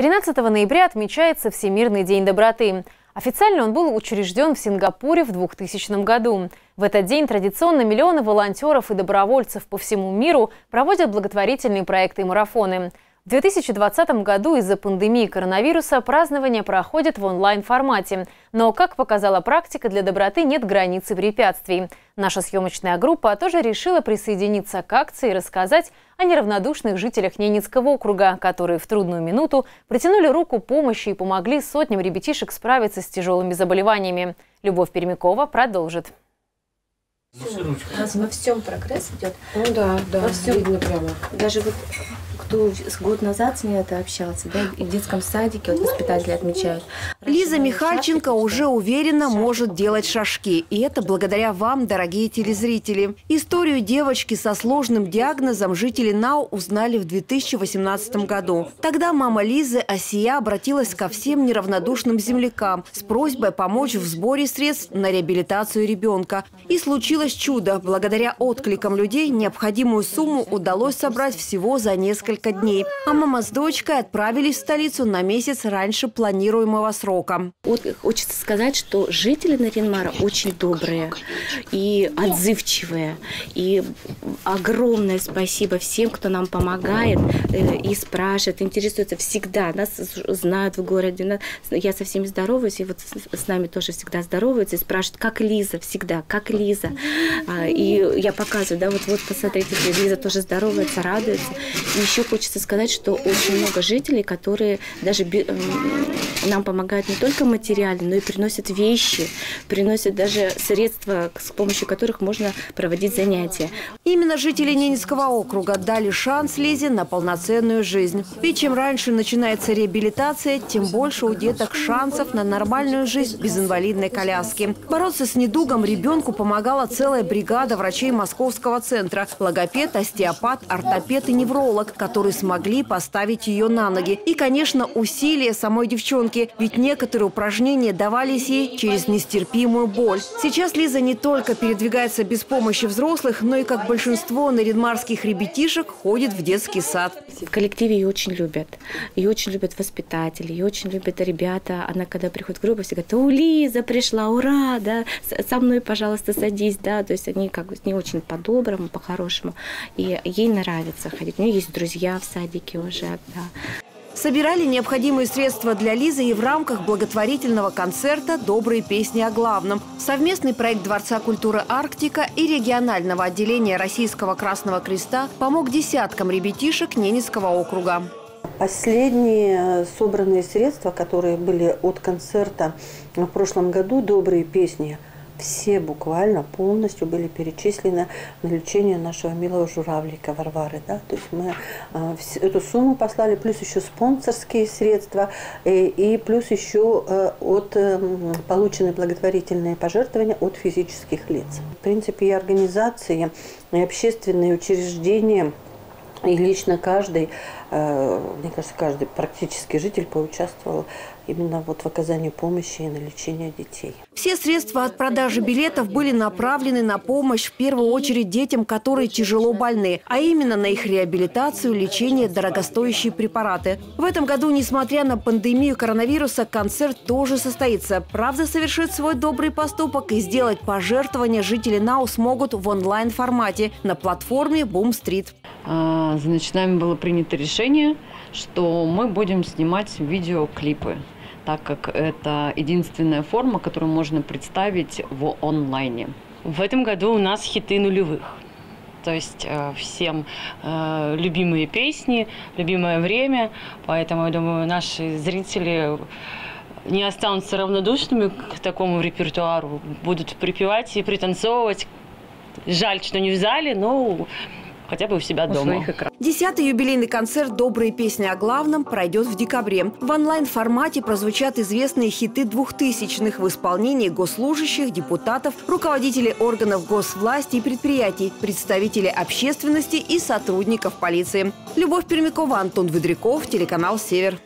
13 ноября отмечается Всемирный день доброты. Официально он был учрежден в Сингапуре в 2000 году. В этот день традиционно миллионы волонтеров и добровольцев по всему миру проводят благотворительные проекты и марафоны. В 2020 году из-за пандемии коронавируса празднование проходит в онлайн-формате. Но, как показала практика, для доброты нет границ и препятствий. Наша съемочная группа тоже решила присоединиться к акции и рассказать о неравнодушных жителях Ненецкого округа, которые в трудную минуту протянули руку помощи и помогли сотням ребятишек справиться с тяжелыми заболеваниями. Любовь Пермякова продолжит. У нас во всем прогресс идет. Ну да, да, во всем. видно прямо. Даже вот кто год назад с ней это общался, да, и в детском садике вот воспитатели отмечают. Лиза Михальченко уже уверенно может делать шажки. И это благодаря вам, дорогие телезрители. Историю девочки со сложным диагнозом жители НАУ узнали в 2018 году. Тогда мама Лизы Асия обратилась ко всем неравнодушным землякам с просьбой помочь в сборе средств на реабилитацию ребенка. И случилось чудо. Благодаря откликам людей необходимую сумму удалось собрать всего за несколько дней. А мама с дочкой отправились в столицу на месяц раньше планируемого срока. Вот хочется сказать, что жители Наринмара очень добрые и отзывчивые. И огромное спасибо всем, кто нам помогает э, и спрашивает, интересуется всегда. Нас знают в городе. Я со всеми здороваюсь, и вот с- с нами тоже всегда здороваются и спрашивают, как Лиза, всегда, как Лиза. А, И я показываю, да, вот, вот посмотрите, Лиза тоже здоровается, радуется. И еще хочется сказать, что очень много жителей, которые даже би- м, нам помогают не только материально, но и приносят вещи, приносят даже средства, с помощью которых можно проводить занятия. Именно жители Ненецкого округа дали шанс Лизе на полноценную жизнь. Ведь чем раньше начинается реабилитация, тем больше у деток шансов на нормальную жизнь без инвалидной коляски. Бороться с недугом ребенку помогала целая бригада врачей Московского центра. Логопед, остеопат, ортопед и невролог, которые смогли поставить ее на ноги. И, конечно, усилия самой девчонки, ведь некоторые упражнения давались ей через нестерпимую боль. Сейчас Лиза не только передвигается без помощи взрослых, но и, как большинство наридмарских ребятишек, ходит в детский сад. В коллективе ее очень любят. Ее очень любят воспитатели, ее очень любят ребята. Она, когда приходит в группу, все говорят, о, Лиза пришла, ура, да, со мной, пожалуйста, садись, да. То есть они как бы с ней очень по-доброму, по-хорошему. И ей нравится ходить. У нее есть друзья в садике уже, да. Собирали необходимые средства для Лизы и в рамках благотворительного концерта «Добрые песни о главном». Совместный проект Дворца культуры «Арктика» и регионального отделения Российского Красного Креста помог десяткам ребятишек Ненецкого округа. Последние э, собранные средства, которые были от концерта в прошлом году, «Добрые песни», все буквально полностью были перечислены на лечение нашего милого журавлика Варвары. Да? То есть мы э, вс- эту сумму послали, плюс еще спонсорские средства, и, и плюс еще э, от эм, полученные благотворительные пожертвования от физических лиц. В принципе, и организации, и общественные учреждения – и лично каждый, э, мне кажется, каждый практически житель поучаствовал именно вот в оказании помощи и на лечение детей. Все средства от продажи билетов были направлены на помощь в первую очередь детям, которые тяжело больны, а именно на их реабилитацию, лечение, дорогостоящие препараты. В этом году, несмотря на пандемию коронавируса, концерт тоже состоится. Правда, совершить свой добрый поступок и сделать пожертвования жители НАУ смогут в онлайн-формате на платформе Boom Street. А, Значит, нами было принято решение, что мы будем снимать видеоклипы, так как это единственная форма, которую можно представить в онлайне. В этом году у нас хиты нулевых. То есть э, всем э, любимые песни, любимое время. Поэтому, я думаю, наши зрители не останутся равнодушными к такому репертуару. Будут припевать и пританцовывать. Жаль, что не в зале, но хотя бы у себя дома. Десятый юбилейный концерт «Добрые песни о главном» пройдет в декабре. В онлайн-формате прозвучат известные хиты двухтысячных в исполнении госслужащих, депутатов, руководителей органов госвласти и предприятий, представителей общественности и сотрудников полиции. Любовь Пермякова, Антон Выдряков, телеканал «Север».